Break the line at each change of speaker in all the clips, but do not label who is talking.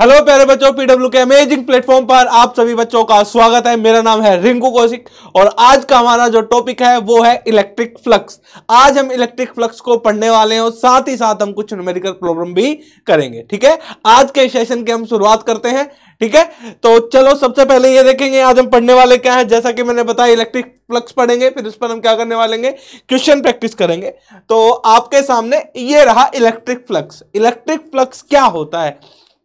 Hello प्यारे बच्चों PW के अमेजिंग प्लेटफॉर्म पर आप सभी बच्चों का स्वागत है। मेरा नाम है रिंकू कौशिक और आज का हमारा जो टॉपिक है, वो है इलेक्ट्रिक फ्लक्स आज हम इलेक्ट्रिक फ्लक्स को पढ़ने वाले हैं और साथ ही साथ हम कुछ न्यूमेरिकल प्रॉब्लम भी करेंगे, ठीक है? आज के सेशन की हम शुरुआत करते हैं, ठीक है? तो चलो, सबसे पहले ये देखेंगे, आज हम पढ़ने वाले क्या है। जैसा कि मैंने बताया इलेक्ट्रिक फ्लक्स पढ़ेंगे, फिर उस पर हम क्या करने वाले क्वेश्चन प्रैक्टिस करेंगे। तो आपके सामने ये रहा इलेक्ट्रिक फ्लक्स इलेक्ट्रिक फ्लक्स क्या होता है?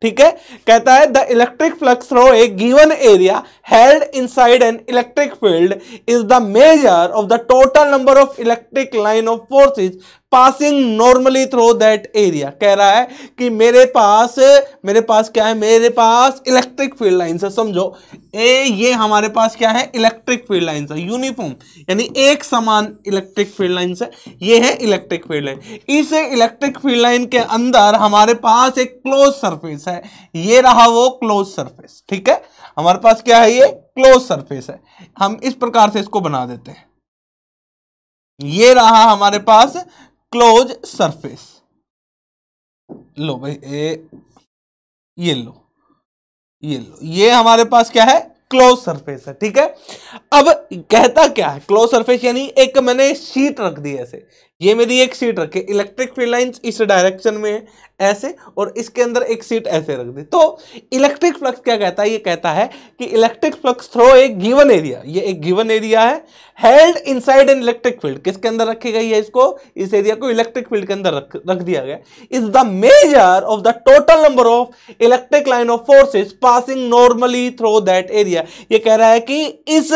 ठीक है? कहता है the electric flux through a given area held inside an electric field is the measure of the total number of electric line of forces passing normally through that area कह रहा है कि मेरे पास मेरे पास क्या है? मेरे पास इलेक्ट्रिक फ़ील्ड लाइन है। समझो, ए, ये हमारे पास क्या है? इलेक्ट्रिक फ़ील्ड लाइन है। यूनिफॉर्म यानी एक समान इलेक्ट्रिक फ़ील्ड लाइन है। ये है इलेक्ट्रिक फ़ील्ड लाइन इस इलेक्ट्रिक फ़ील्ड लाइन के अंदर हमारे पास एक क्लोज सरफेस है। ये रहा वो क्लोज सरफेस ठीक है? हमारे पास क्या है ये? क्लोज सरफेस है। हम इस प्रकार से इसको बना देते हैं। ये रहा हमारे पास क्लोज सरफेस लो भाई, ए, ये लो ये लो। ये हमारे पास क्या है? क्लोज सरफेस है, ठीक है? अब कहता क्या है? क्लोज सरफेस यानी एक मैंने शीट रख दी ऐसे। ये मेरी एक सीट रखी इलेक्ट्रिक फ़ील्ड लाइंस इस डायरेक्शन में ऐसे, और इसके अंदर एक सीट ऐसे रख दी। तो इलेक्ट्रिक फ्लक्स क्या कहता है? ये कहता है कि इलेक्ट्रिक फ्लक्स थ्रो एक गिवन एरिया, ये एक गिवन एरिया है held inside an electric field किसके अंदर रखी गई है इसको? इस एरिया को इलेक्ट्रिक फ़ील्ड के अंदर रख रख दिया गया। Is the measure of the total number of electric line of forces passing normally through that area ये कह रहा है कि इस,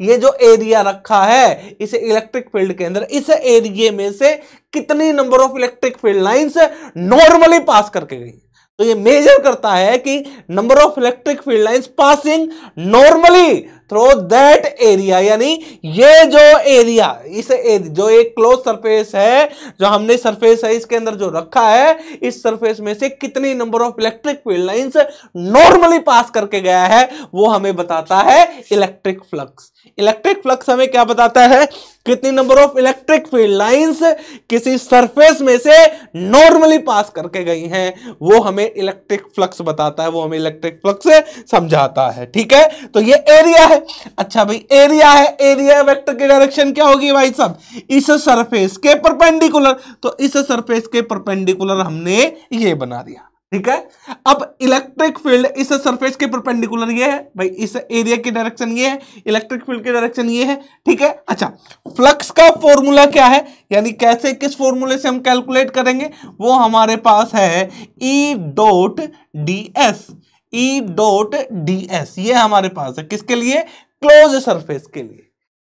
ये जो एरिया रखा है, इस इलेक्ट्रिक फ़ील्ड के अंदर, इस एरिया में से कितनी number of electric field lines normally pass करके गई। तो ये मेजर करता है कि number of electric field lines passing normally through that area यानी ये जो एरिया इस एरिया, जो एक क्लोज सरफेस है जो हमने सरफेस है इसके अंदर जो रखा है इस सरफेस में से कितनी number of electric field lines normally pass करके गया है वो हमें बताता है इलेक्ट्रिक फ्लक्स इलेक्ट्रिक फ्लक्स हमें क्या बताता है? कितनी number of electric field lines किसी सरफेस में से नॉर्मली पास करके गई हैं, वो हमें इलेक्ट्रिक फ्लक्स बताता है, वो हमें इलेक्ट्रिक फ्लक्स समझाता है, ठीक है? तो ये एरिया है। अच्छा भाई एरिया है एरिया वेक्टर की डायरेक्शन क्या होगी भाई साहब? इस सरफेस के परपेंडिकुलर तो इस सरफेस के परपेंडिकुलर हमने ये बना दिया। ठीक है? अब इलेक्ट्रिक फ़ील्ड इस सरफेस के परपेंडिकुलर ये है। भाई, इस एरिया की डायरेक्शन ये है। इलेक्ट्रिक फ़ील्ड की डायरेक्शन ये है। ठीक है? अच्छा फ्लक्स का फॉर्मूला क्या है? यानी कैसे, किस फॉर्मूले से हम कैलकुलेट करेंगे? वो हमारे पास है E dot D S E dot D S ये हमारे पास है। किसके लिए? क्लोज सरफेस के लिए।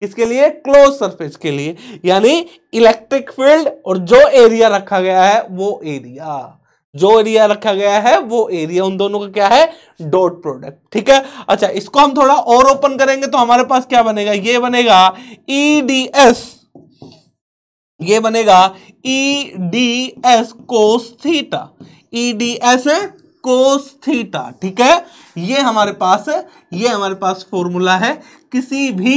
किसके लिए? क्लोज सरफेस के लिए। यानी इलेक्ट्रिक फ़ील्ड और जो एरिया रखा गया है, वो एरिया जो एरिया रखा गया है, वो एरिया उन दोनों का क्या है? डॉट प्रोडक्ट ठीक है? अच्छा इसको हम थोड़ा और ओपन करेंगे तो हमारे पास क्या बनेगा? ये बनेगा ईडीएस ये बनेगा E D S cos theta EDS cos theta ठीक है? ये हमारे पास ये हमारे पास फॉर्मूला है। किसी भी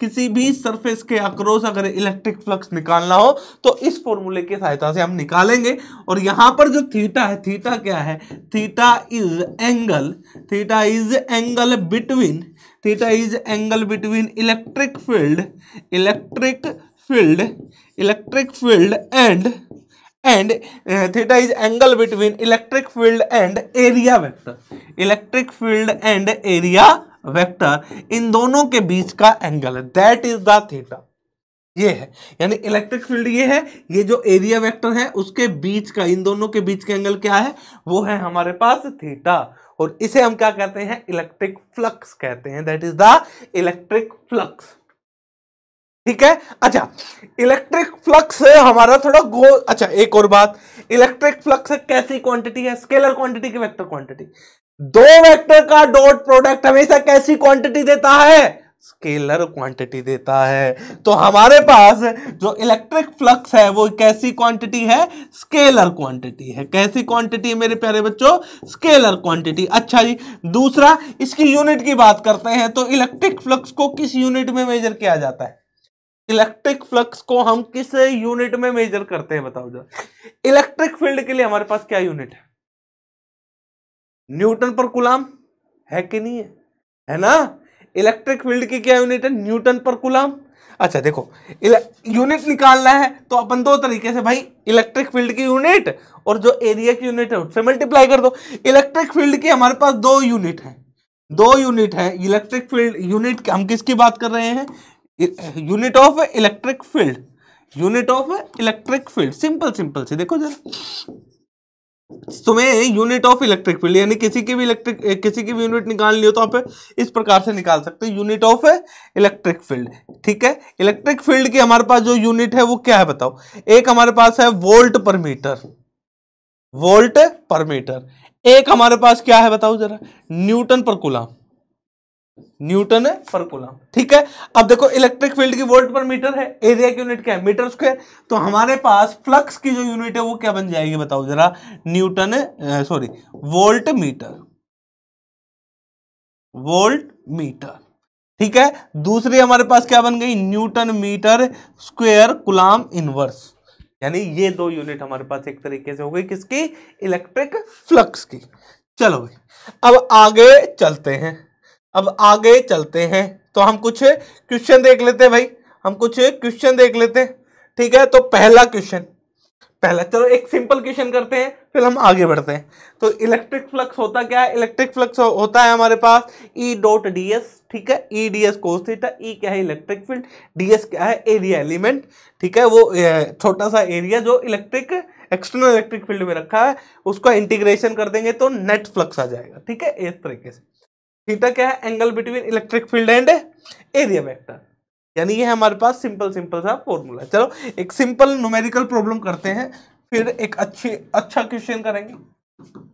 किसी भी सरफेस के अक्रॉस अगर इलेक्ट्रिक फ्लक्स निकालना हो तो इस फॉर्मूले की सहायता से हम निकालेंगे। और यहाँ पर जो थीटा है थीटा क्या है? Theta is angle theta is angle between theta is angle between electric field electric field electric field and and theta is angle between electric field and area vector electric field and area vector इन दोनों के बीच का angle है that is the theta ये है, यानी electric field ये है, ये जो एरिया वेक्टर है, उसके बीच का, इन दोनों के बीच का एंगल क्या है? वो है हमारे पास थीटा और इसे हम क्या कहते हैं? इलेक्ट्रिक फ्लक्स कहते हैं. That is the electric flux ठीक है? अच्छा इलेक्ट्रिक फ्लक्स हमारा थोड़ा गो अच्छा एक और बात। इलेक्ट्रिक फ्लक्स कैसी क्वांटिटी है? स्केलर क्वांटिटी की वेक्टर क्वांटिटी दो वेक्टर का डॉट प्रोडक्ट हमेशा कैसी क्वांटिटी देता है? स्केलर क्वांटिटी देता है। तो हमारे पास जो इलेक्ट्रिक फ्लक्स है, वो कैसी क्वांटिटी है? स्केलर क्वांटिटी है। कैसी क्वांटिटी है मेरे प्यारे बच्चों? स्केलर क्वांटिटी अच्छा जी, दूसरा, इसकी यूनिट की बात करते हैं तो इलेक्ट्रिक फ्लक्स को किस यूनिट में मेजर किया जाता है? इलेक्ट्रिक फ्लक्स को हम किस यूनिट में मेजर करते हैं, बताओ जरा। इलेक्ट्रिक फ़ील्ड के लिए हमारे पास क्या यूनिट है? न्यूटन पर कुलाम है कि नहीं है? है ना? इलेक्ट्रिक फ़ील्ड की क्या यूनिट है? न्यूटन पर कुलाम। अच्छा देखो यूनिट निकालना है तो अपन दो तरीके से, भाई, इलेक्ट्रिक फ़ील्ड की यूनिट और जो एरिया की यूनिट है, उससे मल्टीप्लाई कर दो। इलेक्ट्रिक फ़ील्ड की हमारे पास दो यूनिट है। दो यूनिट है, इलेक्ट्रिक फ़ील्ड यूनिट हम किसकी बात कर रहे हैं? Unit of electric field, unit of electric field, simple simple से, देखो जरा। तुम्हें यूनिट ऑफ़ इलेक्ट्रिक फ़ील्ड, यानी किसी की भी इलेक्ट्रिक किसी की भी यूनिट निकालनी हो तो आप इस प्रकार से निकाल सकते हो, यूनिट ऑफ़ इलेक्ट्रिक फ़ील्ड, ठीक है? इलेक्ट्रिक फ़ील्ड की हमारे पास जो यूनिट है वो क्या है बताओ? एक हमारे पास है वोल्ट पर मीटर, वोल्ट पर मीटर। एक हमारे पास क्या है बताओ जरा? न्यूटन पर कुलाम न्यूटन पर कुलाम ठीक है? अब देखो इलेक्ट्रिक फ़ील्ड की वोल्ट पर मीटर है एरिया की यूनिट क्या है? मीटर स्क्वायर तो हमारे पास फ्लक्स की जो यूनिट है वो क्या बन जाएगी बताओ जरा? Newton sorry volt metre volt metre ठीक है? दूसरी हमारे पास क्या बन गई? Newton metre square coulomb inverse. यानी ये दो यूनिट हमारे पास एक तरीके से हो गई किसकी? इलेक्ट्रिक फ्लक्स की। चलो भाई अब आगे चलते हैं। अब आगे चलते हैं। तो हम कुछ क्वेश्चन देख लेते हैं भाई। हम कुछ क्वेश्चन देख लेते हैं। ठीक है तो पहला क्वेश्चन। पहला चलो एक सिंपल क्वेश्चन करते हैं फिर हम आगे बढ़ते हैं। तो इलेक्ट्रिक फ्लक्स होता क्या है? इलेक्ट्रिक फ्लक्स हो, होता है हमारे पास ई डॉट डी एस ठीक है? E D S cos theta E क्या है? Electric field. डी एस क्या है? एरिया एलिमेंट ठीक है? वो छोटा सा एरिया जो इलेक्ट्रिक एक्सटर्नल इलेक्ट्रिक फ़ील्ड में रखा है उसका इंटीग्रेशन कर देंगे तो नेट फ्लक्स आ जाएगा ठीक है? इस तरीके से। थीटा क्या है angle between electric field and area vector यानी ये हमारे पास सिंपल सिंपल सा फॉर्मूला चलो, एक सिंपल न्यूमेरिकल प्रॉब्लम करते हैं, फिर एक अच्छी अच्छा क्वेश्चन करेंगे।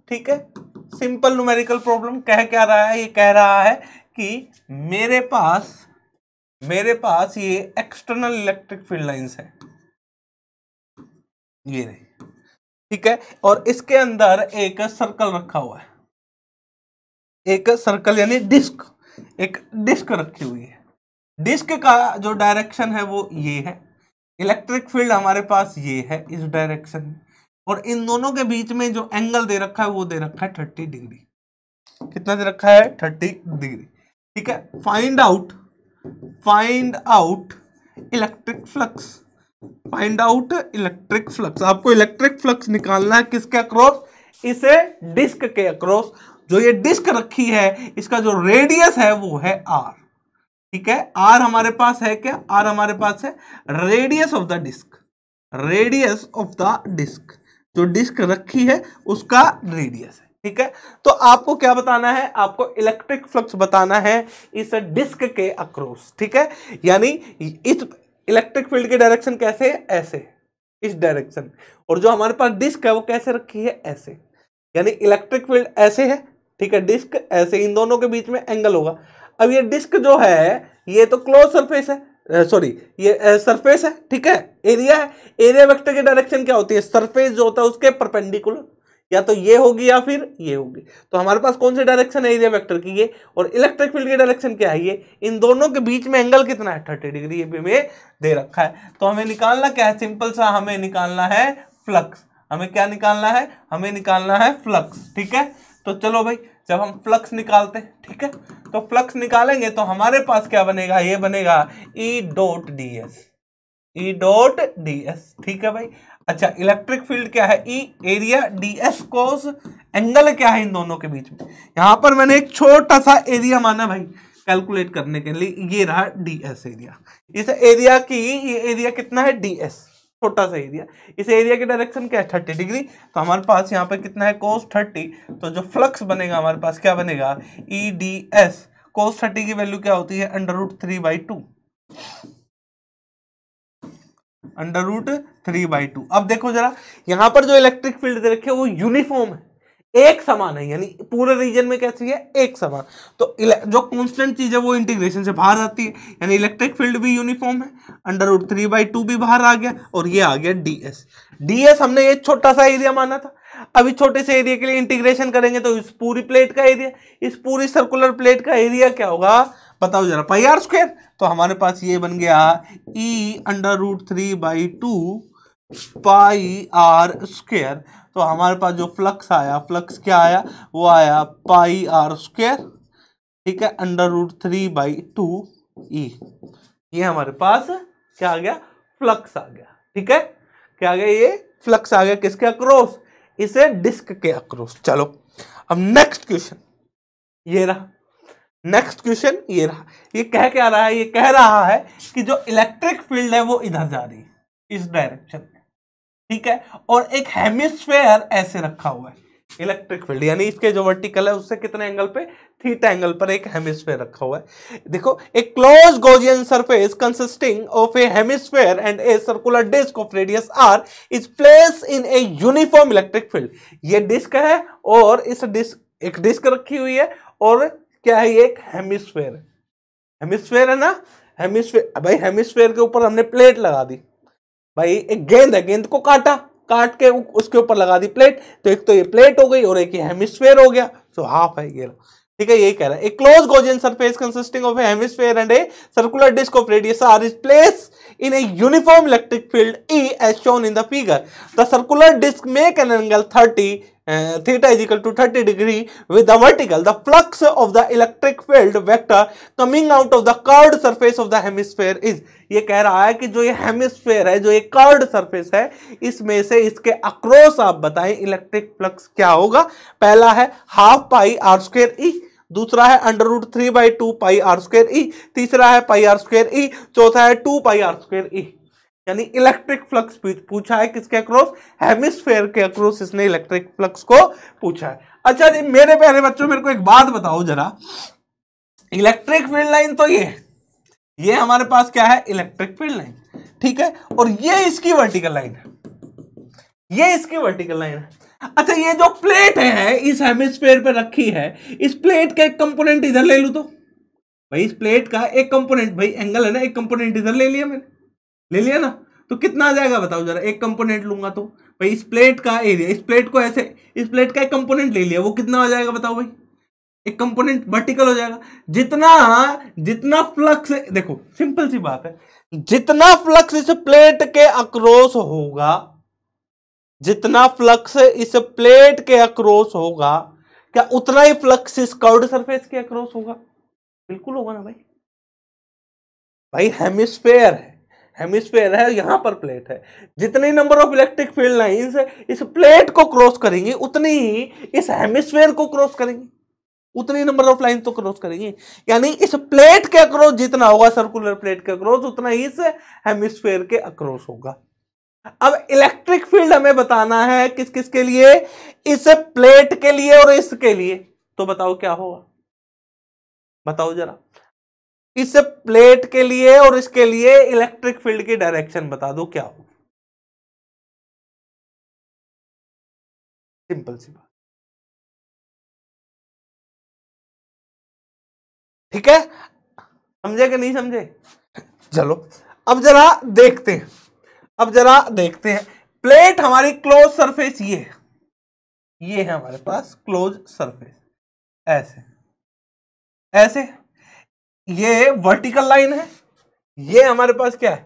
ठीक है? सिंपल न्यूमेरिकल प्रॉब्लम कह क्या रहा है? ये कह रहा है कि मेरे पास मेरे पास ये एक्सटर्नल इलेक्ट्रिक फ़ील्ड लाइंस है। ये ठीक है? और इसके अंदर एक सर्कल रखा हुआ है। एक सर्कल यानी डिस्क एक डिस्क रखी हुई है। डिस्क का जो डायरेक्शन है वो ये है। इलेक्ट्रिक फ़ील्ड हमारे पास ये है, इस डायरेक्शन में और इन दोनों के बीच में जो एंगल दे रखा है, वो दे रखा है थर्टी डिग्री कितना दे रखा है? थर्टी डिग्री ठीक है? Find out find out electric flux find out electric flux आपको इलेक्ट्रिक फ्लक्स निकालना है, किसके अक्रॉस इसे डिस्क के अक्रॉस जो ये डिस्क रखी है, इसका जो रेडियस है वो है आर ठीक है? आर हमारे पास है क्या? आर हमारे पास है radius of the disc. Radius of the disc. जो डिस्क रखी है, उसका रेडियस है। ठीक है? तो आपको क्या बताना है? आपको इलेक्ट्रिक फ्लक्स बताना है इस डिस्क के अक्रॉस। ठीक है? यानी इस इलेक्ट्रिक फ़ील्ड की डायरेक्शन कैसे है? ऐसे। इस डायरेक्शन। और जो हमारे पास डिस्क है, वो कैसे रखी है? ऐसे। यानी इलेक्ट्रिक फ़ील्ड ऐसे है ठीक है, डिस्क ऐसे इन दोनों के बीच में एंगल होगा। अब ये डिस्क जो है, ये तो क्लोज सरफेस है सॉरी ये सरफेस है, ठीक है एरिया है। एरिया वेक्टर की डायरेक्शन क्या होती है? सरफेस जो होता है उसके परपेंडिकुलर या तो ये होगी या फिर ये होगी। तो हमारे पास कौन सी डायरेक्शन है एरिया वेक्टर की ये? और इलेक्ट्रिक फ़ील्ड की डायरेक्शन क्या है ये? इन दोनों के बीच में एंगल कितना है? थर्टी डिग्री ये भी हमें दे रखा है। तो हमें निकालना क्या है? सिंपल सा हमें निकालना है फ्लक्स हमें क्या निकालना है? हमें निकालना है फ्लक्स ठीक है? तो चलो भाई, जब हम फ्लक्स निकालते हैं ठीक है? तो फ्लक्स निकालेंगे तो हमारे पास क्या बनेगा? ये बनेगा E dot D S E dot D S ठीक है भाई? अच्छा इलेक्ट्रिक फ़ील्ड क्या है? E area D S cos angle क्या है इन दोनों के बीच में? यहाँ पर मैंने एक छोटा सा एरिया माना भाई कैलकुलेट करने के लिए, ये रहा डी एस एरिया इस एरिया की, ये एरिया कितना है? डी एस छोटा सा एरिया इस एरिया की डायरेक्शन क्या है? थर्टी डिग्री तो हमारे पास यहाँ पर कितना है? कोस थर्टी तो जो फ्लक्स बनेगा हमारे पास क्या बनेगा? E D S cos thirty की वैल्यू क्या होती है? Under root three by two under root three by two अब देखो जरा, यहाँ पर जो इलेक्ट्रिक फ़ील्ड दे रखे वो यूनिफॉर्म है। एक समान है, यानी पूरे रीजन में कैसी है? एक समान। तो जो कांस्टेंट चीज़ है, वो इंटीग्रेशन से बाहर आती है, यानी इलेक्ट्रिक फ़ील्ड भी यूनिफॉर्म है under root three by two भी बाहर आ गया, और ये आ गया डीएस डीएस हमने ये छोटा सा एरिया माना था। अभी छोटे से एरिया के लिए इंटीग्रेशन करेंगे तो इस पूरी प्लेट का एरिया इस पूरी सर्कुलर प्लेट का एरिया क्या होगा? बताओ जरा पाई आर स्क्वेयर तो हमारे पास ये बन गया E under root three by two pi R square तो हमारे पास जो फ्लक्स आया फ्लक्स क्या आया? वो आया पाई आर स्क्वेयर ठीक है? Under root three by two E ये हमारे पास क्या आ गया? फ्लक्स आ गया, ठीक है? क्या आ गया ये? फ्लक्स आ गया किसके अक्रॉस इसे डिस्क के अक्रॉस चलो, अब नेक्स्ट क्वेश्चन ये रहा। नेक्स्ट क्वेश्चन ये रहा। ये कह क्या रहा है? ये कह रहा है कि जो इलेक्ट्रिक फ़ील्ड है वो इधर जा रही है, इस डायरेक्शन में ठीक है? और एक हेमिस्फेयर ऐसे रखा हुआ है। इलेक्ट्रिक फ़ील्ड यानी इसके जो वर्टिकल है, उससे कितने एंगल पे? थीटा एंगल पर एक हेमिस्फेयर रखा हुआ है। देखो एक close Gaussian surface consisting of a hemisphere and a circular disc of radius R is place in a uniform electric field ये डिस्क है, और इस डिस्क एक डिस्क रखी हुई है, और क्या है ये? एक हेमिस्फेयर हेमिस्फेयर है ना? हेमिस्फेयर भाई हेमिस्फेयर के ऊपर हमने प्लेट लगा दी। भाई, एक गेंद है, गेंद को काटा, काट के उसके ऊपर लगा दी प्लेट तो एक तो ये प्लेट हो गई और एक हेमिस्फेयर हो गया। सो हाफ़ है ये ठीक है, यही कह रहा है। Close Gaussian surface consisting of hemisphere and a circular disc of radius R is place in a uniform electric field E as shown in the figure the circular disc make an angle 30 uh, theta is equal to 30 degree with the vertical the flux of the electric field vector coming out of the curved surface of the hemisphere is ये कह रहा है कि जो ये hemisphere है जो ये कर्ड सरफेस है इसमें से इसके अक्रॉस आप बताएँ इलेक्ट्रिक फ्लक्स क्या होगा? पहला है half pi R square E दूसरा है under root three by two pi R square E तीसरा है पाई आर स्क्वेयर ई चौथा है two pi R square E यानी इलेक्ट्रिक फ्लक्स पूछा है किसके अक्रॉस हेमिस्फेयर के अक्रॉस इसने इलेक्ट्रिक फ्लक्स को पूछा है। अच्छा जी, मेरे प्यारे बच्चों, मेरे को एक बात बताओ जरा। इलेक्ट्रिक फ़ील्ड लाइन तो ये ये हमारे पास क्या है? इलेक्ट्रिक फ़ील्ड लाइन ठीक है? और ये इसकी वर्टिकल लाइन है। ये इसकी वर्टिकल लाइन है। अच्छा ये जो प्लेट है, इस हेमिस्फेयर पे रखी है, इस प्लेट का एक कंपोनेंट इधर ले लू तो? भाई, इस प्लेट का एक कंपोनेंट भाई एंगल है ना, एक कंपोनेंट इधर ले लिया मैंने। ले लिया ना? तो कितना आ जाएगा बताओ जरा, एक कंपोनेंट लूँगा तो। भाई इस प्लेट का एरिया इस प्लेट को ऐसे, इस प्लेट का एक कंपोनेंट ले लिया, वो कितना आ जाएगा बताओ भाई? एक कंपोनेंट वर्टिकल हो जाएगा। जितना जितना फ्लक्स देखो सिंपल सी बात है। जितना फ्लक्स इस प्लेट के अक्रॉस होगा, जितना फ्लक्स इस प्लेट के अक्रॉस होगा, क्या उतना ही फ्लक्स इस कर्ड सरफेस के अक्रॉस होगा? बिल्कुल होगा ना भाई? भाई हेमिस्फेयर है। हेमिस्फेयर है, यहाँ पर प्लेट है। जितनी number of electric field lines इस प्लेट को क्रॉस करेंगी, उतनी ही इस हेमिस्फेयर को क्रॉस करेंगी। उतनी नंबर ऑफ़ लाइन तो क्रॉस करेंगी। यानी इस प्लेट के अक्रॉस जितना होगा सर्कुलर प्लेट के अक्रॉस उतना ही इस हेमिस्फेयर के अक्रॉस होगा। अब इलेक्ट्रिक फ़ील्ड हमें बताना है किस किस के लिए? इस प्लेट के लिए और इसके लिए। तो बताओ क्या होगा? बताओ जरा। इस प्लेट के लिए और इसके लिए इलेक्ट्रिक फ़ील्ड की डायरेक्शन बता दो, क्या हो सिंपल सी बात। ठीक है? समझे कि नहीं समझे? चलो, अब जरा देखते हैं। अब जरा देखते हैं। प्लेट हमारी क्लोज सरफेस ये है। ये है हमारे पास क्लोज सरफेस। ऐसे। ऐसे? ये वर्टिकल लाइन है। ये हमारे पास क्या है?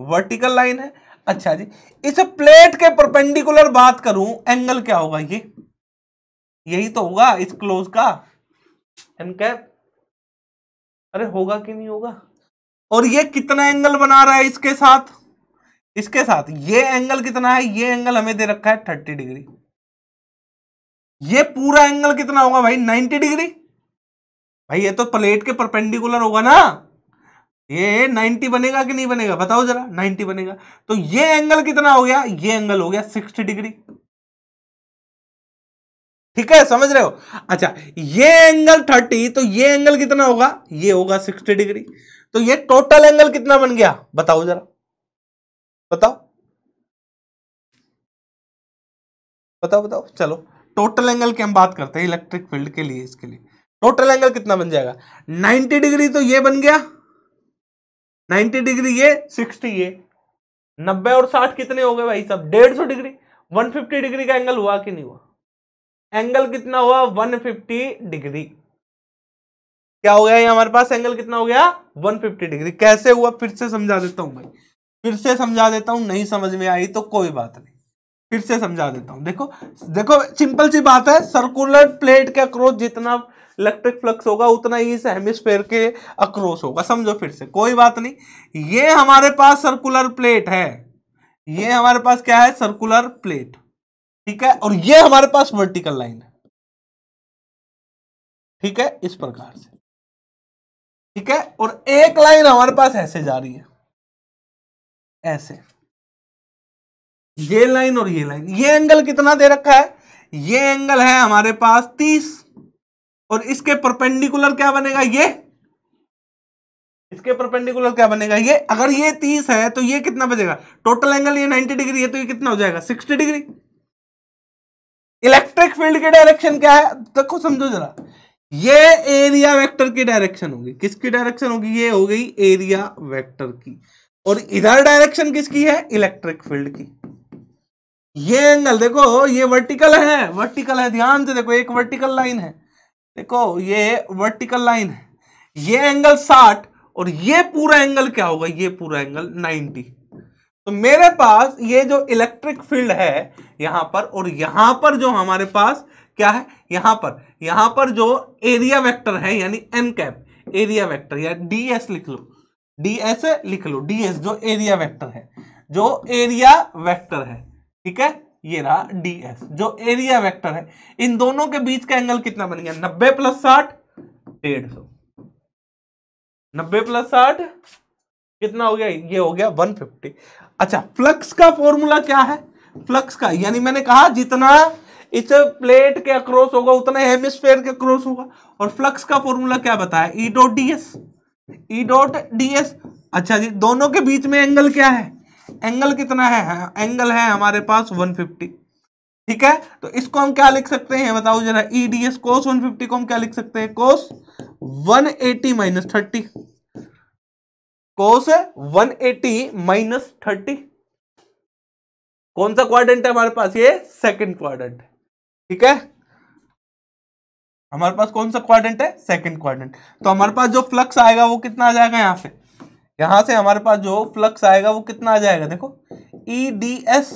वर्टिकल लाइन है। अच्छा जी, इस प्लेट के परपेंडिकुलर बात करूँ एंगल क्या होगा ये? यही तो होगा इस क्लोज का। एन कैप अरे होगा कि नहीं होगा? और ये कितना एंगल बना रहा है इसके साथ? इसके साथ। ये एंगल कितना है? ये एंगल हमें दे रखा है थर्टी डिग्री ये पूरा एंगल कितना होगा भाई? नाइन्टी डिग्री भाई, ये तो प्लेट के परपेंडिकुलर होगा ना। ये 90 बनेगा कि नहीं बनेगा? बताओ जरा 90 बनेगा। तो ये एंगल कितना हो गया? ये एंगल हो गया 60 डिग्री। ठीक है, समझ रहे हो? अच्छा ये एंगल 30 तो ये एंगल कितना होगा? ये होगा 60 डिग्री। तो ये टोटल एंगल कितना बन गया? बताओ जरा। बताओ। बताओ बताओ, चलो। टोटल एंगल की हम बात करते हैं इलेक्ट्रिक फ़ील्ड के लिए, इसके लिए। टोटल एंगल कितना बन जाएगा? 90 डिग्री तो ये बन गया। 90 डिग्री ये 60 ये। 90 और 60 कितने हो गए भाई सब? डेढ़ सौ डिग्री। 150 डिग्री का एंगल हुआ कि नहीं हुआ? एंगल कितना हुआ? 150 डिग्री। क्या हो गया ये हमारे पास? एंगल कितना हो गया? 150 डिग्री। कैसे हुआ? फिर से समझा देता हूँ भाई। फिर से समझा देता हूँ, नहीं समझ में आई तो कोई बात नहीं। फिर से समझा देता हूँ। देखो देखो, सिंपल सी बात है सर्कुलर प्लेट के अक्रॉस जितना इलेक्ट्रिक फ्लक्स होगा, उतना ही इस हेमिस्फेयर के अक्रॉस होगा। समझो फिर से, कोई बात नहीं। ये हमारे पास सर्कुलर प्लेट है। ये हमारे पास क्या है? सर्कुलर प्लेट ठीक है? और ये हमारे पास वर्टिकल लाइन है। ठीक है? इस प्रकार से। ठीक है? और एक लाइन हमारे पास ऐसे जा रही है। ऐसे। ये लाइन और ये लाइन ये एंगल कितना दे रखा है? ये एंगल है हमारे पास तीस। और इसके परपेंडिकुलर क्या बनेगा ये? इसके परपेंडिकुलर क्या बनेगा ये? अगर ये तीस है तो ये कितना बजेगा? टोटल एंगल ये नाइनटी डिग्री है तो ये कितना हो जाएगा? सिक्सटी डिग्री इलेक्ट्रिक फ़ील्ड की डायरेक्शन क्या है? देखो, समझो जरा। ये एरिया वेक्टर की डायरेक्शन होगी। किसकी डायरेक्शन होगी? ये हो गई एरिया वेक्टर की। और इधर डायरेक्शन किसकी है? इलेक्ट्रिक फ़ील्ड की। ये एंगल देखो, ये वर्टिकल है। वर्टिकल है, ध्यान से देखो, एक वर्टिकल लाइन है। देखो, ये वर्टिकल लाइन है। ये एंगल 60 और ये पूरा एंगल क्या होगा? ये पूरा एंगल 90 तो मेरे पास ये जो इलेक्ट्रिक फ़ील्ड है यहाँ पर और यहाँ पर जो हमारे पास क्या है? यहाँ पर। यहाँ पर जो एरिया वेक्टर है, यानी एन कैप एरिया वेक्टर या डी एस लिख लो। डी एस लिख लो। डी एस जो एरिया वेक्टर है, जो एरिया वेक्टर है, ठीक है? ये रहा डी एस जो एरिया वेक्टर है। इन दोनों के बीच का एंगल कितना बन गया? नब्बे प्लस साठ, डेढ़ सौ। नब्बे प्लस साठ, कितना हो गया? ये हो गया वन फिफ्टी अच्छा फ्लक्स का फॉर्मूला क्या है? फ्लक्स का, यानी मैंने कहा जितना इस प्लेट के अक्रॉस होगा, उतना हेमिस्फेयर के अक्रॉस होगा। और फ्लक्स का फॉर्मूला क्या बताया? E dot D S E dot D S अच्छा जी, दोनों के बीच में एंगल क्या है? एंगल कितना है? एंगल है हमारे पास 150 ठीक है? तो इसको हम क्या लिख सकते हैं? बताओ जरा E D S cos one को हम क्या लिख सकते हैं? Cos 180 eighty minus thirty. Cos one eighty minus thirty. कौन सा क्वाड्रेंट है हमारे पास? ये सेकंड क्वाड्रेंट ठीक है? हमारे पास कौन सा क्वाड्रेंट है? सेकंड क्वाड्रेंट तो हमारे पास जो फ्लक्स आएगा वो कितना आ जाएगा यहाँ से? यहाँ से हमारे पास जो फ्लक्स आएगा वो कितना आ जाएगा? देखो E D S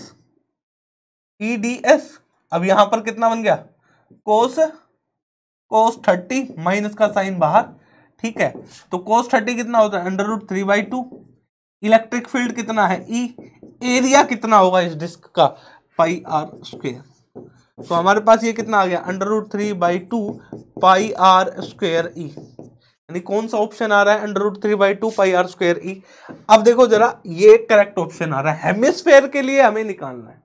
E D S अब यहाँ पर कितना बन गया? कोस कोस थर्टी माइनस का साइन बाहर ठीक है? तो कोस थर्टी कितना होता है? Under root three by two electric field कितना है? ई e, एरिया कितना होगा इस डिस्क का? पाई आर स्क्वेयर तो हमारे पास ये कितना आ गया? Under root three by two pi R square E यानी कौन सा ऑप्शन आ रहा है? Under root three by two pi R square E अब देखो जरा, ये करेक्ट ऑप्शन आ रहा है। हेमिस्फेयर के लिए हमें निकालना है।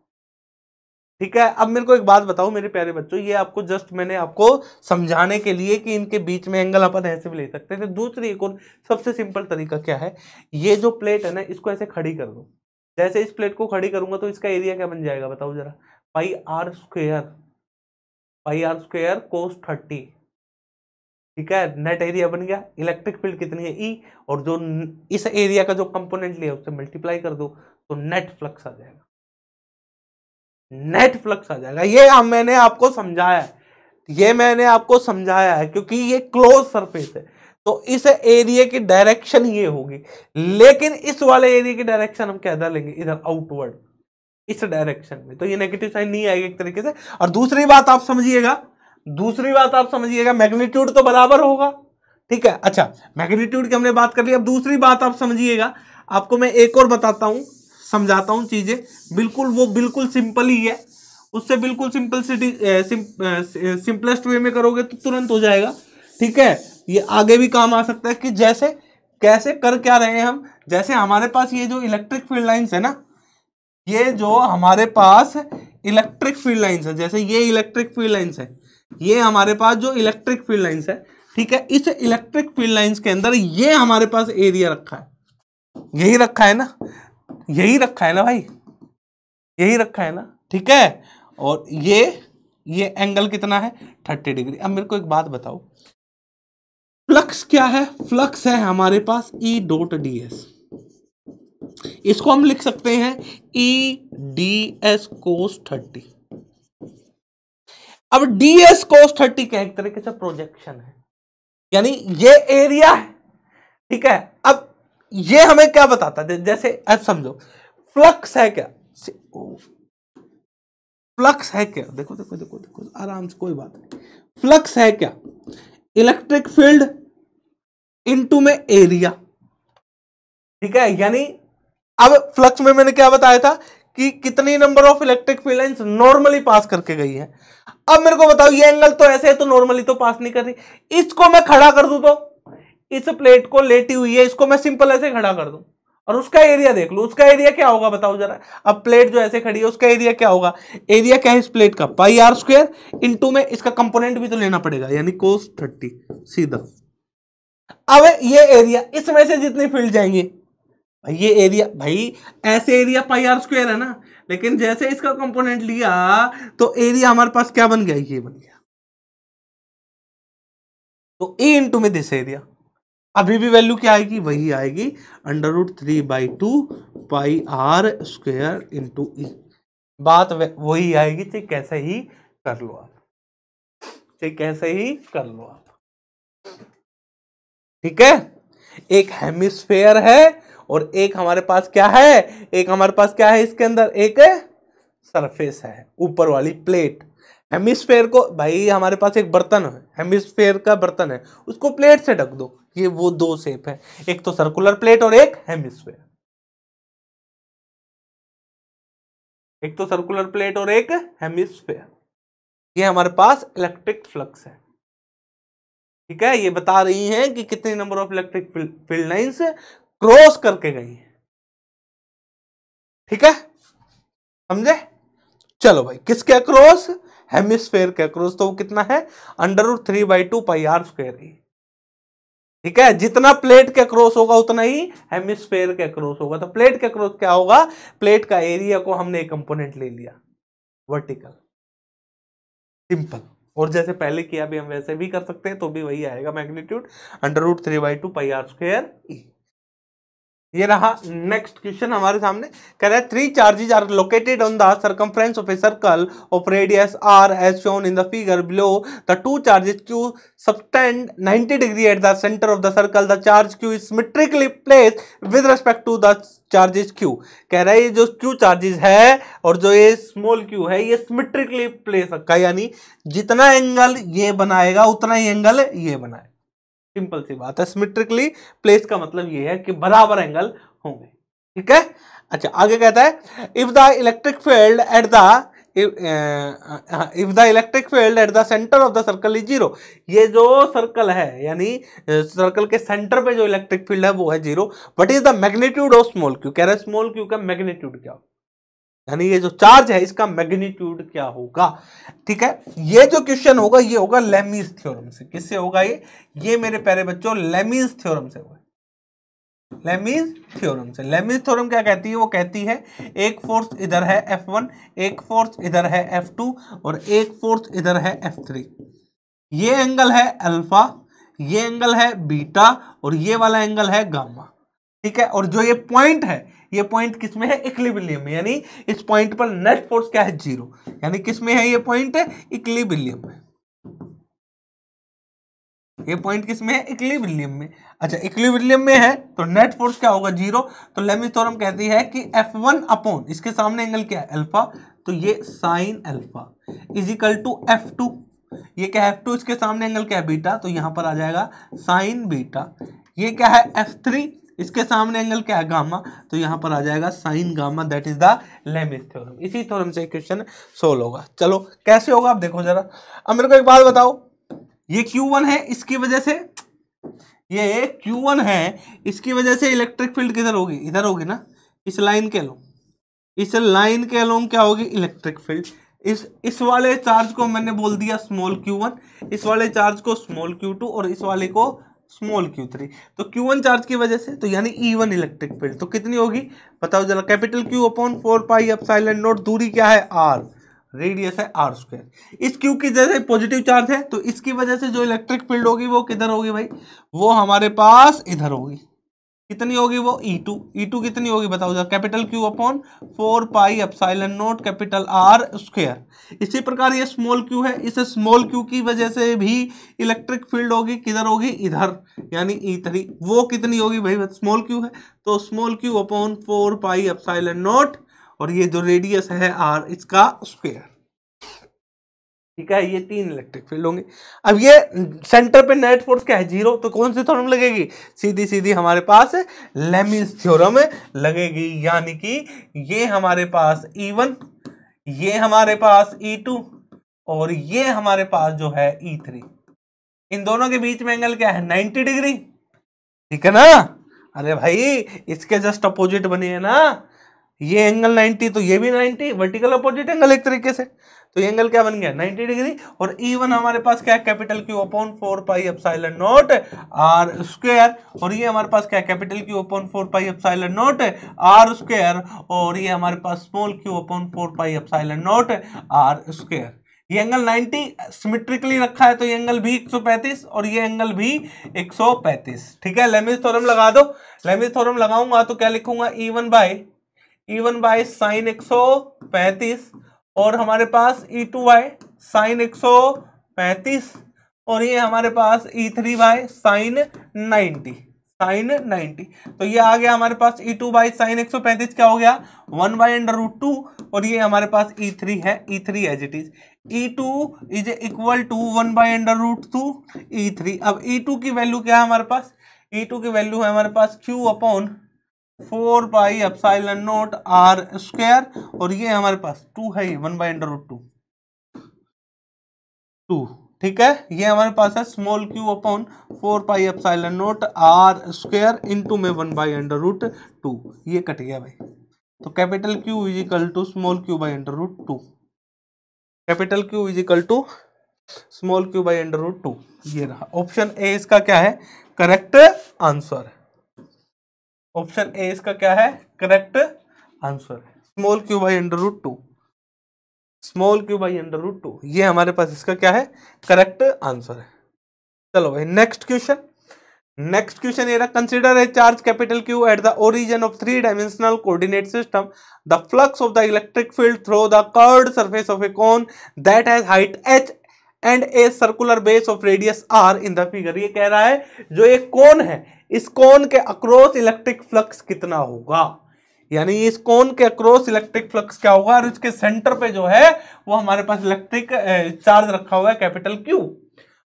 ठीक है? अब मेरे को एक बात बताओ मेरे प्यारे बच्चों, ये आपको जस्ट मैंने आपको समझाने के लिए कि इनके बीच में एंगल अपन ऐसे भी ले सकते थे। दूसरी एक और सबसे सिंपल तरीका क्या है? ये जो प्लेट है ना, इसको ऐसे खड़ी कर दो। जैसे इस प्लेट को खड़ी करूँगा तो इसका एरिया क्या बन जाएगा? बताओ जरा। Pi R square pi R square cos thirty ठीक है? नेट एरिया बन गया। इलेक्ट्रिक फ़ील्ड कितनी है? ई e, और जो इस एरिया का जो कंपोनेंट लिया उससे मल्टीप्लाई कर दो तो नेट फ्लक्स आ जाएगा। नेट फ्लक्स आ जाएगा। ये हम मैंने आपको समझाया ये मैंने आपको समझाया है क्योंकि ये क्लोज सरफेस है। तो इस एरिया की डायरेक्शन ये होगी। लेकिन इस वाले एरिया की डायरेक्शन हम क्या डालेंगे? इधर आउटवर्ड इस डायरेक्शन में। तो ये नेगेटिव साइन नहीं आएगा एक तरीके से। और दूसरी बात आप समझिएगा दूसरी बात आप समझिएगा, मैग्नीट्यूड तो बराबर होगा। ठीक है? अच्छा मैग्नीट्यूड की हमने बात कर ली, अब दूसरी बात आप समझिएगा। आपको मैं एक और बताता हूँ, समझाता हूँ चीज़ें। बिल्कुल, वो बिल्कुल सिंपल ही है। उससे बिल्कुल सिंपल सिटी सिंपलेस्ट वे में करोगे तो तुरंत हो जाएगा। ठीक है? ये आगे भी काम आ सकता है कि जैसे, कैसे, कर क्या रहे हैं हम? जैसे हमारे पास ये जो इलेक्ट्रिक फ़ील्ड लाइंस है ना, ये जो हमारे पास इलेक्ट्रिक फ़ील्ड लाइंस है, जैसे ये इलेक्ट्रिक फ़ील्ड लाइंस है। ये हमारे पास जो इलेक्ट्रिक फ़ील्ड लाइंस है, ठीक है, इस इलेक्ट्रिक फ़ील्ड लाइंस के अंदर ये हमारे पास एरिया रखा है। यही रखा है ना? यही रखा है ना भाई? यही रखा है ना? ठीक है? और ये ये एंगल कितना है? थर्टी डिग्री अब मेरे को एक बात बताओ। फ्लक्स क्या है? फ्लक्स है हमारे पास ई डॉट डी एस इसको हम लिख सकते हैं E D S cos thirty अब डीएस कोस थर्टी का एक तरीके से प्रोजेक्शन है। यानी ये एरिया है। ठीक है? अब ये हमें क्या बताता है? जैसे, अब समझो। फ्लक्स है क्या? फ्लक्स है क्या? देखो देखो देखो देखो, आराम से, कोई बात नहीं। फ्लक्स है क्या? इलेक्ट्रिक फ़ील्ड इनटू में एरिया ठीक है? यानी, अब फ्लक्स में मैंने क्या बताया था? कि कितनी number of electric field lines normally pass करके गई है। अब मेरे को बताओ, ये एंगल तो ऐसे है तो नॉर्मली तो पास नहीं कर रही। इसको मैं खड़ा कर दूँ तो? इस प्लेट को लेटी हुई है, इसको मैं सिंपल ऐसे खड़ा कर दूँ। और उसका एरिया देख लो, उसका एरिया क्या होगा बताओ जरा। अब प्लेट जो ऐसे खड़ी है, उसका एरिया क्या होगा? एरिया क्या है इस प्लेट का? पाई आर स्क्वायर इंटू में इसका कंपोनेंट भी तो लेना पड़ेगा, यानी कोस थर्टी सीधा। अब ये एरिया इसमें से जितनी फ़ील्ड जाएँगे भाई, ये एरिया भाई, ऐसे एरिया पाई आर स्क्वायर है ना? लेकिन जैसे इसका कंपोनेंट लिया तो एरिया हमारे पास क्या बन गया? ये बन गया। तो ए इंटू में दिस एरिया अभी भी वैल्यू क्या आएगी? वही आएगी। Under root three by two pi R square into E बात वही आएगी चाहे कैसे ही कर लो आप। चाहे कैसे ही कर लो आप। ठीक है? एक हेमिस्फेयर है। और एक हमारे पास क्या है? एक हमारे पास क्या है इसके अंदर? एक सरफेस है, ऊपर वाली प्लेट हेमिस्फेयर को, भाई, हमारे पास एक बर्तन है हेमिस्फेयर का बर्तन है, उसको प्लेट से ढक दो। ये वो दो शेप है, एक तो सर्कुलर प्लेट और एक हेमिस्फेयर एक तो सर्कुलर प्लेट और एक हेमिस्फेयर ये हमारे पास इलेक्ट्रिक फ्लक्स है। ठीक है, ये बता रही है कि कितने number of electric field lines cross करके गई है। ठीक है? समझे? चलो भाई, किसके क्रॉस? हेमिस्फेयर के क्रॉस। तो वो कितना है? Under root three by two pi R square ठीक है? जितना प्लेट के क्रॉस होगा, उतना ही हेमिस्फेयर के क्रॉस होगा। तो प्लेट के क्रॉस क्या होगा? प्लेट का एरिया को हमने एक कंपोनेंट ले लिया। वर्टिकल। सिंपल। और जैसे पहले किया भी, हम वैसे भी कर सकते हैं तो भी वही आएगा magnitude. Under root three by two pi R square E ये रहा नेक्स्ट क्वेश्चन हमारे सामने। कह रहा है three charges are located on the circumference of a circle of radius R as shown in the figure below the two charges Q subtend 90 degree at the centre of the circle the charge Q is symmetrically place with respect to the charges Q कह रहा है, ये जो Q charges है और जो ये small Q है, ये सिमेट्रिकली प्लेस रखा है। यानी जितना एंगल ये बनाएगा, उतना ही एंगल ये बनाएगा। सिंपल सी बात है। सिमेट्रिकली प्लेस का मतलब ये है कि बराबर एंगल होंगे। ठीक है? अच्छा आगे कहता है if the electric field at the if the electric field at the centre of the circle is zero ये जो सर्कल है, यानी सर्कल के सेंटर पे जो इलेक्ट्रिक फ़ील्ड है, वो है zero but is the magnitude of small Q कह रहे हैं स्मॉल क्यू का मैग्नीट्यूड क्या? होगा यानी ये जो चार्ज है, इसका मैग्नीट्यूड क्या होगा? ठीक है? ये जो क्वेश्चन होगा, ये होगा लेमीज थ्योरम से। किससे होगा ये? ये मेरे प्यारे बच्चों लेमीज थ्योरम से होगा। लेमीज थ्योरम से। लेमीज थ्योरम क्या कहती है? वो कहती है, एक फोर्स इधर है F1 एक फोर्स इधर है F2 और एक फोर्स इधर है F3 ये एंगल है अल्फ़ा ये एंगल है बीटा और ये वाला एंगल है गामा ठीक है? और जो ये पॉइंट है ये पॉइंट किसमें है? इक्लिबिलियम में, यानी इस पॉइंट पर नेट फोर्स क्या है? ज़ीरो यानी किसमें है ये पॉइंट इक्लिबिलियम में। ये पॉइंट किसमें है? इक्लिबिलियम में। अच्छा इक्लिबिलियम में है तो नेट फोर्स क्या होगा? ज़ीरो तो लेमी थ्योरम कहती है कि F1 अपॉन इसके सामने एंगल क्या है? अल्फ़ा तो ये sine alpha is equal to F two ये क्या है? एफ़ टू इसके सामने एंगल क्या है? बीटा तो यहाँ पर आ जाएगा साइन बीटा ये क्या है? एफ़ थ्री इसके सामने एंगल क्या है? गामा तो यहाँ पर आ जाएगा sine gamma that is the Lami's theorem इसी थ्योरम से क्वेश्चन सोल्व होगा। चलो, कैसे होगा आप देखो जरा। अब मेरे को एक बात बताओ। ये Q1 है, इसकी वजह से ये Q1 है, इसकी वजह से इलेक्ट्रिक फ़ील्ड किधर होगी? इधर होगी ना? इस लाइन के लो इस लाइन के अलोंग क्या होगी? इलेक्ट्रिक फ़ील्ड इस इस वाले चार्ज को मैंने बोल दिया स्मॉल Q1 इस वाले चार्ज को स्मॉल Q2 और इस वाले को स्मॉल क्यू थ्री। तो क्यू वन चार्ज की वजह से तो यानी ई वन इलेक्ट्रिक फ़ील्ड तो कितनी होगी? बताओ जरा, capital Q upon four pi epsilon naught दूरी क्या है? आर रेडियस है आर स्क्वायर इस क्यू की जैसे पॉजिटिव चार्ज है तो इसकी वजह से जो इलेक्ट्रिक फ़ील्ड होगी, वो किधर होगी भाई? वो हमारे पास इधर होगी। कितनी होगी वो? ई टू ई टू कितनी होगी बताओ जरा। Capital Q upon four pi epsilon naught capital R square इसी प्रकार ये स्मॉल क्यू है। इस स्मॉल क्यू की वजह से भी इलेक्ट्रिक फ़ील्ड होगी, किधर होगी? इधर। यानी ई थ्री वो कितनी होगी भाई? स्मॉल क्यू है। तो small Q upon four pi epsilon naught और ये जो रेडियस है आर इसका स्क्वायर ठीक है, ये तीन इलेक्ट्रिक फ़ील्ड होंगे। अब ये सेंटर पे नेट फोर्स क्या है? ज़ीरो तो कौन सी थ्योरम लगेगी? सीधी सीधी हमारे पास लेमिस थ्योरम लगेगी, यानी कि ये हमारे पास ई e वन ये हमारे पास ई e टू और ये हमारे पास जो है ई e थ्री इन दोनों के बीच में एंगल क्या है? नाइन्टी डिग्री ठीक है ना? अरे भाई, इसके जस्ट अपोजिट बने है ना। ये एंगल 90 तो ये भी 90 वर्टिकल अपोजिट एंगल एक तरीके से। तो ये एंगल क्या बन गया? 90 डिग्री और ई वन हमारे पास क्या है? Capital Q upon four pi epsilon naught R square और ये हमारे पास क्या है? Capital Q upon four pi epsilon naught R square और ये हमारे पास small Q upon four pi epsilon naught R square ये एंगल 90 सिमेट्रिकली रखा है तो ये एंगल भी 135 और ये एंगल भी 135 ठीक है? लेमिस थ्योरम लगा दो। लेमिस थ्योरम लगाऊँगा तो क्या लिखूँगा? E one by one by sine एक सौ पैंतीस और हमारे पास ई टू बाई साइन एक सौ पैंतीस और ये हमारे पास E three by sine ninety sine ninety तो ये आ गया हमारे पास ई टू बाई साइन एक सौ पैंतीस क्या हो गया? One by under root two और ये हमारे पास ई थ्री है E three as it is E two is equal to one by under root two E three अब ई टू की वैल्यू क्या है हमारे पास? ई टू की वैल्यू है हमारे पास Q upon four pi epsilon naught R square, और ये हमारे पास टू है, ये one by under root two two ठीक है? ये हमारे पास है small Q upon four pi epsilon naught R square into में one by under root two ये कट गया भाई। तो capital Q is equal to small Q by under root two capital Q is equal to small Q by under root two ये रहा। Option A इसका क्या है? करेक्ट आंसर ऑप्शन ए इसका क्या है? Correct answer small Q by under root two. Small Q by under root two. ये हमारे पास इसका क्या है? करेक्ट आंसर है। चलो भाई नेक्स्ट क्वेश्चन नेक्स्ट क्वेश्चन ये consider a charge capital Q at the origin of three dimensional coordinate system the flux of the electric field through the curved surface of a cone that has height H and a circular base of radius R in the figure ये कह रहा है, जो एक कोन है इस कोन के across electric flux कितना होगा? यानी इस कोन के अक्रॉस इलेक्ट्रिक फ्लक्स क्या होगा? और इसके सेंटर पे जो है, वो हमारे पास इलेक्ट्रिक चार्ज रखा हुआ है कैपिटल क्यू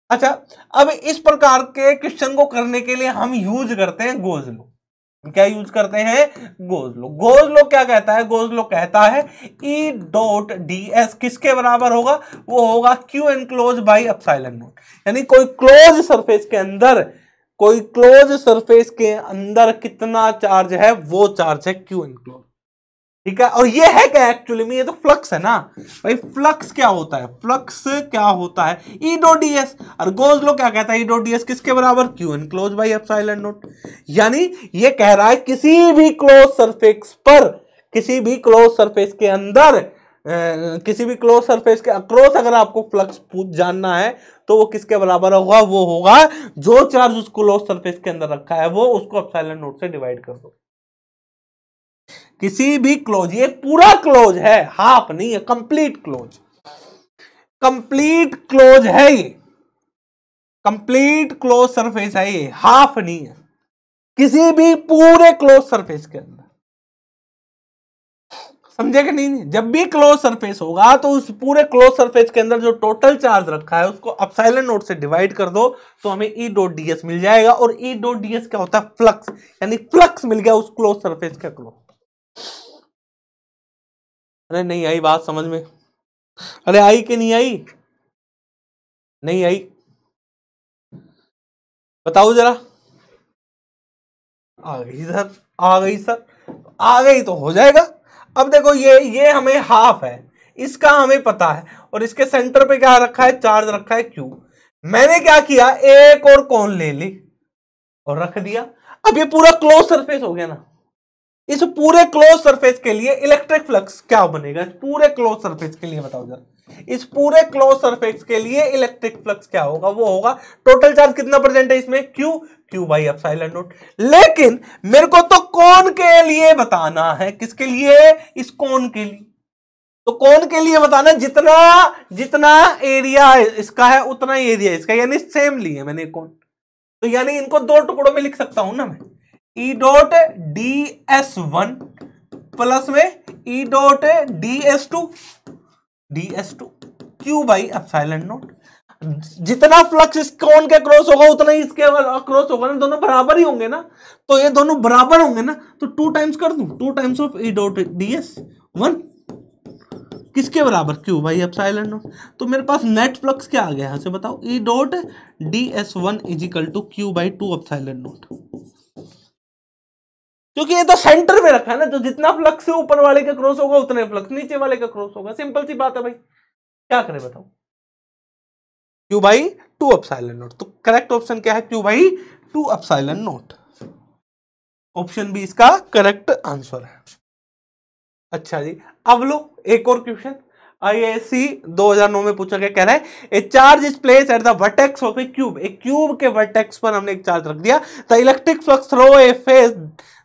अच्छा अब इस प्रकार के क्वेश्चन को करने के लिए हम यूज़ करते हैं गोज लो क्या यूज़ करते हैं? गोज लो गोज लो क्या कहता है? गोज लो कहता है ई डॉट डी एस किसके बराबर होगा? वो होगा Q enclosed by epsilon naught यानी कोई क्लोज सरफेस के अंदर कोई क्लोज सरफेस के अंदर कितना चार्ज है, वो चार्ज है क्यू एनक्लोज ठीक है? और ये है क्या एक्चुअली में ये तो फ्लक्स है ना? भाई फ्लक्स क्या होता है? फ्लक्स क्या होता है? ई डो डी एस और गोज लो क्या कहता है? ई डो डी एस किसके बराबर? Q enclosed by F naught यानी ये कह रहा है किसी भी क्लोज सरफेस पर, किसी भी क्लोज सरफेस के अंदर किसी भी क्लोज सरफेस के अक्रॉस अगर आपको फ्लक्स जानना है तो वो किसके बराबर होगा? वो होगा जो चार्ज उस क्लोज सरफेस के अंदर रखा है, वो उसको अपसाइलन नोट से डिवाइड कर दो। किसी भी क्लोज ये पूरा क्लोज है हाफ़ नहीं है कंप्लीट क्लोज कंप्लीट क्लोज है ये। कंप्लीट क्लोज सरफेस है ये हाफ़ नहीं है। किसी भी पूरे क्लोज सरफेस के अंदर। समझे कि नहीं जब भी क्लोज सरफेस होगा तो उस पूरे क्लोज सरफेस के अंदर जो टोटल चार्ज रखा है, उसको अपसाइलन नोट से डिवाइड कर दो तो हमें ई डॉट डीएस मिल जाएगा। और ई डॉट डी क्या होता है? फ्लक्स यानी फ्लक्स मिल गया उस क्लोज सरफेस के क्लोज अरे, नहीं आई बात समझ में। अरे, आई कि नहीं आई? नहीं आई। बताओ जरा। आ गई, सर। आ गई, सर। आ गई तो हो जाएगा। अब देखो ये ये हमें हाफ़ है। इसका हमें पता है। और इसके सेंटर पे क्या रखा है? चार्ज रखा है क्यू मैंने क्या किया? एक और कौन ले ली और रख दिया। अब ये पूरा क्लोज सरफेस हो गया ना। इस पूरे क्लोज सरफेस के लिए इलेक्ट्रिक फ्लक्स क्या बनेगा? पूरे क्लोज सरफेस के लिए बताओ जरा। इस पूरे क्लोज सरफेस के लिए इलेक्ट्रिक फ्लक्स क्या होगा? वो होगा। टोटल चार्ज कितना परसेंट है इसमें? Q Q by F naught लेकिन मेरे को तो कौन के लिए बताना है? किसके लिए? इस कौन के लिए। तो कौन के लिए बताना जितना जितना एरिया इसका है, उतना ही एरिया इसका। यानी सेम लिए मैंने कौन। तो यानी इनको दो टुकड़ों में लिख सकता हूँ ना मैं। E dot D S one plus में E dot D S two D S two. Q by epsilon naught जितना फ्लक्स इस कौन के क्रॉस होगा, उतना ही इसके क्रॉस होगा ना, दोनों बराबर ही होंगे ना। तो ये दोनों बराबर होंगे ना तो टू टाइम्स कर दू। Two times of E dot D S one किसके बराबर? क्यू भाई? अब साइलेंट नोट तो मेरे पास नेट फ्लक्स क्या आ गया? यहाँ से बताओ। E dot D S one equal to Q by two epsilon naught क्योंकि ये तो सेंटर में रखा है ना तो जितना फ्लक्स है, ऊपर वाले का क्रॉस होगा, उतने फ्लक्स नीचे वाले का क्रॉस होगा। सिंपल सी बात है भाई। क्या करें बताओ? Q by two epsilon naught तो करेक्ट ऑप्शन क्या है? Q by two epsilon naught option B इसका करेक्ट आंसर है। अच्छा जी, अब लो एक और क्वेश्चन आईएससी 2009 में पूछा गया, कह रहा है a charge is place at the vertex of a cube एक क्यूब के वर्टेक्स पर हमने एक चार्ज रख दिया। The electric flux through a face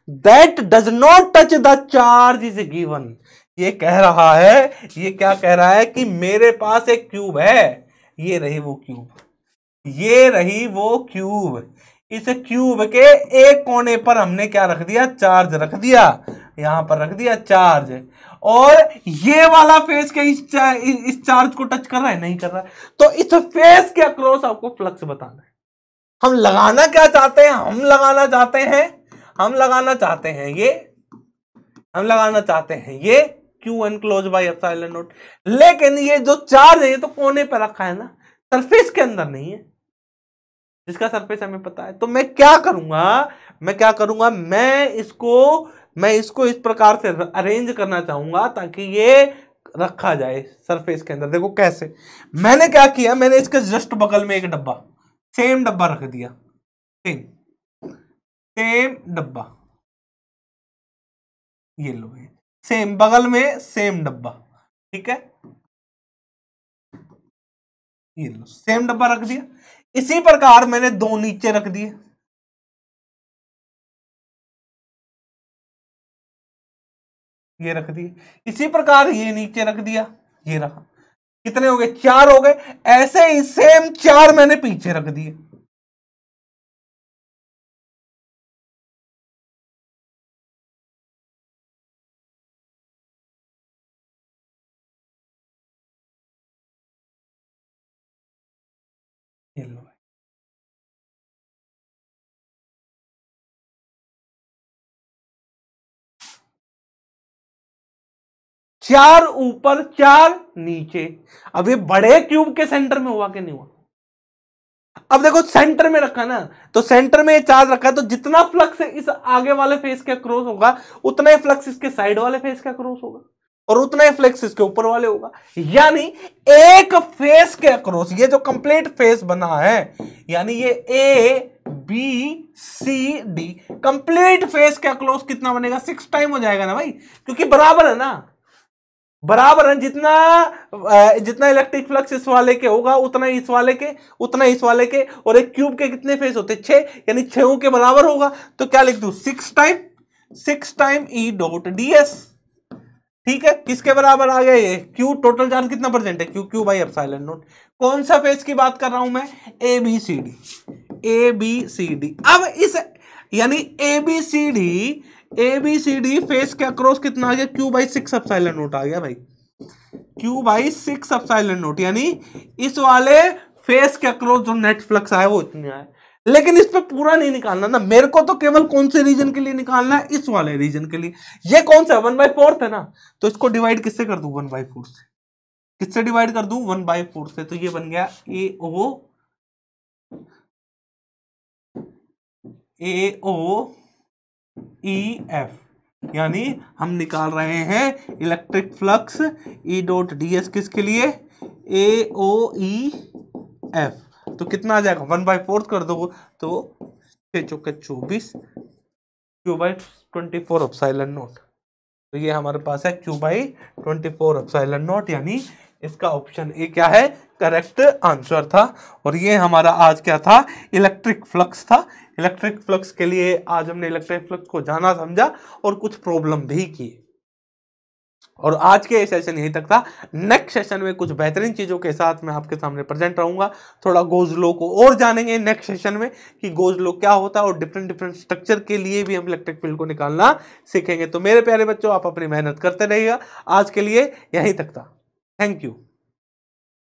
that does not touch the charge is given ये कह रहा है ये क्या कह रहा है कि मेरे पास एक क्यूब है। ये रही वो क्यूब ये रही वो क्यूब इस क्यूब के एक कोने पर हमने क्या रख दिया? चार्ज रख दिया। यहाँ पर रख दिया चार्ज और ये वाला फेस के इस, इस चार्ज को टच कर रहा है? नहीं कर रहा है। तो इस फेस के अक्रॉस आपको फ्लक्स बताना है। हम लगाना क्या चाहते हैं? हम लगाना चाहते हैं हम लगाना चाहते हैं ये, हम लगाना चाहते हैं ये Q enclosed by epsilon naught लेकिन ये जो चार्ज है, ये तो कोने पर रखा है ना सरफेस के अंदर नहीं है। जिसका सरफेस हमें पता है। तो मैं क्या करूँगा, मैं क्या करूँगा, मैं इसको मैं इसको इस प्रकार से अरेंज करना चाहूँगा ताकि ये रखा जाए सरफेस के अंदर। देखो कैसे। मैंने क्या किया, मैंने इसके जस्ट बगल में एक डब्बा सेम डब्बा रख दिया। सेम सेम डब्बा। ये लो ये। सेम, बगल में सेम डब्बा, ठीक है? ये लो, सेम डब्बा रख दिया। इसी प्रकार मैंने दो नीचे रख दिए। ये रख दिए। इसी प्रकार ये नीचे रख दिया, ये रहा। कितने हो गए? चार हो गए। ऐसे ही सेम चार मैंने पीछे रख दिए। चार ऊपर, चार नीचे। अब ये बड़े क्यूब के सेंटर में हुआ कि नहीं हुआ? अब देखो, सेंटर में रखा ना तो सेंटर में चार्ज रखा तो जितना फ्लक्स इस आगे वाले फेस के क्रॉस होगा, उतना ही फ्लक्स इसके साइड वाले फेस का क्रॉस होगा, और उतना ही फ्लेक्स इसके ऊपर वाले होगा। यानी एक फेस के अक्रॉस ये जो कंप्लीट फेस बना है, यानी ये A B C D complete face के अक्रॉस कितना बनेगा? सिक्स टाइम हो जाएगा ना भाई, क्योंकि बराबर है ना। बराबर है, जितना जितना इलेक्ट्रिक फ्लक्स इस वाले के होगा, उतना इस वाले के, उतना इस वाले के, और एक क्यूब के कितने फेस होते छह, यानी छह के बराबर होगा। तो क्या लिख दू? Six time six time E dot D S ठीक है? किसके बराबर आ गया ये? क्यू टोटल चार्ज कितना परसेंट है? Q Q by epsilon naught कौन सा फेस की बात कर रहा हूँ मैं? A B C D A B C D अब इस, यानी A B C D A B C D face के अक्रॉस कितना आ गया? Q by six epsilon naught आ गया भाई। Q by six epsilon naught यानी इस वाले फेस के अक्रॉस जो नेट फ्लक्स आया, वो इतने आए लेकिन इस पर पूरा नहीं निकालना ना। मेरे को तो केवल कौन से रीजन के लिए निकालना है? इस वाले रीजन के लिए। ये कौन सा वन बाई फोर्थ है ना। तो इसको डिवाइड किससे कर दू? वन बाई फोर्थ से। किससे डिवाइड कर दू? वन बाई फोर्थ से। तो ये बन गया ए ओ ए ओ ई एफ़ यानी हम निकाल रहे हैं electric flux E dot D S किसके लिए? ए ओ ई एफ़ तो कितना आ जाएगा? वन बाई फोर्थ कर दो। तो छः चौके चौबीस Q by twenty four of epsilon naught तो ये हमारे पास है Q by twenty four of epsilon naught यानी इसका ऑप्शन ए क्या है? करेक्ट आंसर था। और ये हमारा आज क्या था? इलेक्ट्रिक फ्लक्स था। इलेक्ट्रिक फ्लक्स के लिए आज हमने इलेक्ट्रिक फ्लक्स को जाना, समझा और कुछ प्रॉब्लम भी की और आज के सेशन यहीं तक था। नेक्स्ट सेशन में कुछ बेहतरीन चीज़ों के साथ मैं आपके सामने प्रेजेंट रहूँगा। थोड़ा गोज लो को और जानेंगे नेक्स्ट सेशन में कि गोज लो क्या होता है और डिफरेंट डिफरेंट स्ट्रक्चर के लिए भी हम इलेक्ट्रिक फ़ील्ड को निकालना सीखेंगे। तो मेरे प्यारे बच्चों, आप अपनी मेहनत करते रहिएगा। आज के लिए यहीं तक था। Thank you